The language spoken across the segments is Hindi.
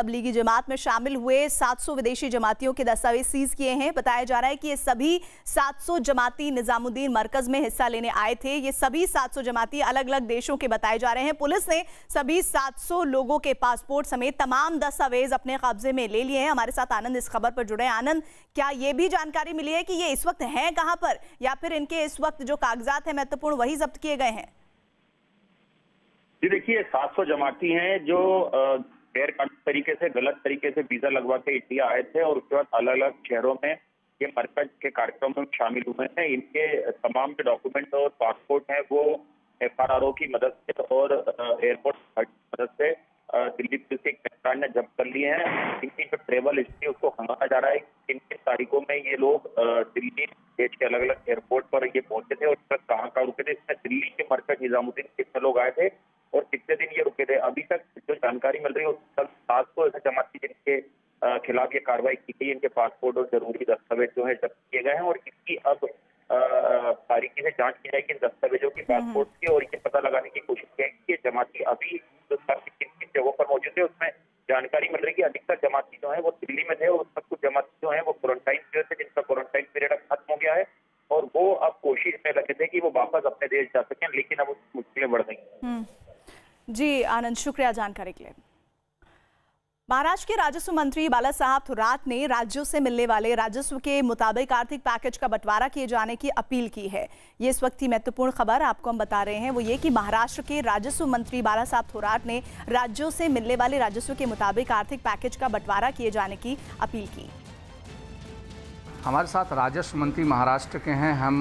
तबलीगी जमात में शामिल हुए 700 विदेशी जमातियों के दस्तावेज़ सीज किए हैं। बताया जा रहा है कि ये सभी 700 जमाती निजामुद्दीन मरकज में हिस्सा लेने आए थे। ये सभी 700 जमाती अलग अलग देशों के बताए जा रहे हैं। पुलिस ने सभी 700 लोगों के पासपोर्ट समेत तमाम दस्तावेज़ अपने कब्जे में ले लिए हैं। हमारे साथ आनंद इस खबर पर जुड़े आनंद, क्या ये भी जानकारी मिली है कि ये इस वक्त हैं कहाँ पर? या फिर इनके इस वक्त जो कागजात है महत्वपूर्ण वही जब्त किए गए हैं? जी देखिए 700 जमाती हैं जो गैर कानूनी तरीके से, गलत तरीके से वीज़ा लगवा के इंडिया आए थे और उसके बाद अलग अलग शहरों में ये मरकज के कार्यक्रम में शामिल हुए हैं। इनके तमाम जो डॉक्यूमेंट और पासपोर्ट हैं, वो एफआरआरओ की मदद से और एयरपोर्ट की मदद से दिल्ली पुलिस के कप्तान ने जब्त कर लिए हैं। इनकी जो ट्रेवल हिस्ट्री उसको खंगाला जा रहा है किन किन तारीखों में ये लोग दिल्ली देश के अलग अलग एयरपोर्ट पर ये पहुँचे थे और तक कहाँ कहाँ रुके थे। इसमें दिल्ली के मरकज निजामुद्दीन कितने लोग आए थे और कितने दिन ये रुके थे? अभी तक जो जानकारी मिल रही है सब सात सौ ऐसे जमाती जिनके खिलाफ ये कार्रवाई की गई इनके पासपोर्ट और ज़रूरी दस्तावेज़ जो है जब्त किए गए हैं और इसकी अब बारीकी से जाँच की जाएगी इन दस्तावेजों की पासपोर्ट की और ये पता लगाने की कोशिश की कि जमाती अभी जो किन किन जगहों पर मौजूद है उसमें जानकारी मिल रही है कि अधिकतर जमाती जो है वो दिल्ली में थे और उसमें कुछ जमाती जो है वो क्वारंटाइन पीरियड थे जिनका क्वारंटाइन पीरियड अब खत्म हो गया है और वो अब कोशिश में लगे थे कि वो वापस अपने देश जा सकें लेकिन अब उसकी मुश्किलें बढ़ गई। जी आनंद शुक्रिया जानकारी के लिए। महाराष्ट्र के राजस्व मंत्री बाला साहब थुरात ने राज्यों से मिलने वाले राजस्व के मुताबिक आर्थिक पैकेज का बंटवारा किए जाने की अपील की है। ये इस वक्त की महत्वपूर्ण खबर आपको हम बता रहे हैं, वो ये कि महाराष्ट्र के राजस्व मंत्री बाला साहब थोराट ने राज्यों से मिलने वाले राजस्व के मुताबिक आर्थिक पैकेज का बंटवारा किए जाने की अपील की। हमारे साथ राजस्व मंत्री महाराष्ट्र के हैं। हम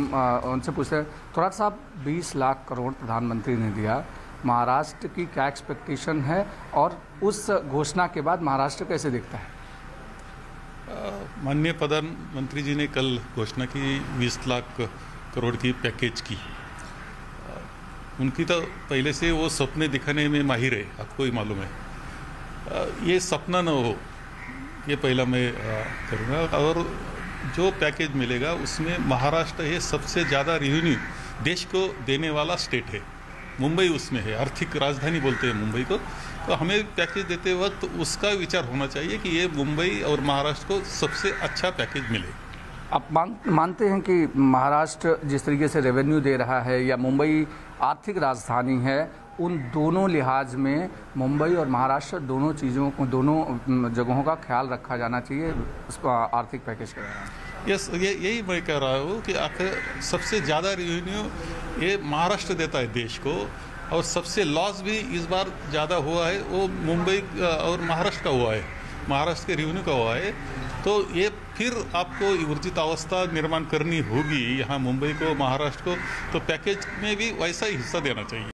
उनसे पूछते हैं थोड़ा साहब, बीस लाख करोड़ प्रधानमंत्री ने दिया। महाराष्ट्र की क्या एक्सपेक्टेशन है और उस घोषणा के बाद महाराष्ट्र कैसे दिखता है? माननीय प्रधानमंत्री जी ने कल घोषणा की 20 लाख करोड़ की पैकेज की। उनकी तो पहले से वो सपने दिखाने में माहिर है, आपको ही मालूम है। ये सपना न हो, ये पहला मैं करूँगा। और जो पैकेज मिलेगा, उसमें महाराष्ट्र है सबसे ज़्यादा रेवेन्यू देश को देने वाला स्टेट है। मुंबई उसमें है। आर्थिक राजधानी बोलते हैं मुंबई को। तो हमें पैकेज देते वक्त उसका विचार होना चाहिए कि ये मुंबई और महाराष्ट्र को सबसे अच्छा पैकेज मिले। आप मान, मानते हैं कि महाराष्ट्र जिस तरीके से रेवेन्यू दे रहा है या मुंबई आर्थिक राजधानी है उन दोनों लिहाज में मुंबई और महाराष्ट्र दोनों चीज़ों को दोनों जगहों का ख्याल रखा जाना चाहिए उसको आर्थिक पैकेज के दौरान। यस ये, यही मैं कह रहा हूँ कि आखिर सबसे ज़्यादा रेवेन्यू ये महाराष्ट्र देता है देश को और सबसे लॉस भी इस बार ज़्यादा हुआ है, वो मुंबई और महाराष्ट्र का हुआ है। महाराष्ट्र के रेवेन्यू का हुआ है। तो ये फिर आपको ऊर्जित अवस्था निर्माण करनी होगी यहाँ मुंबई को, महाराष्ट्र को। तो पैकेज में भी वैसा ही हिस्सा देना चाहिए।